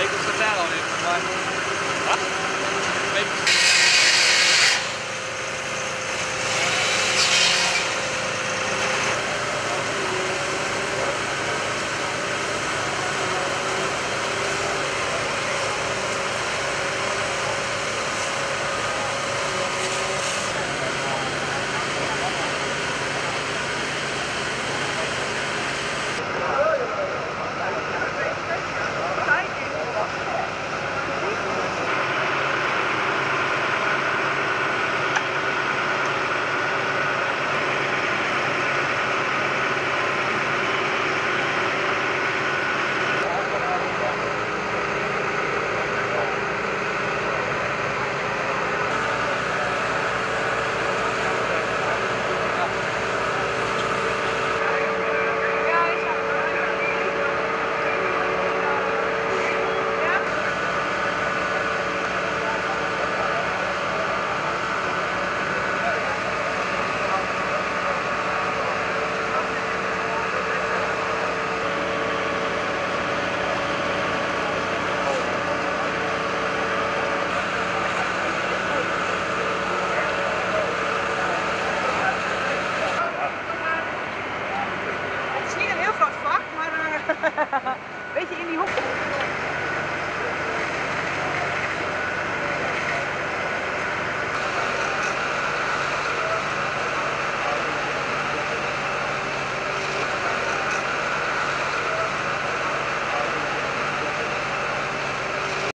bacon salad on it. Like, huh? Bacon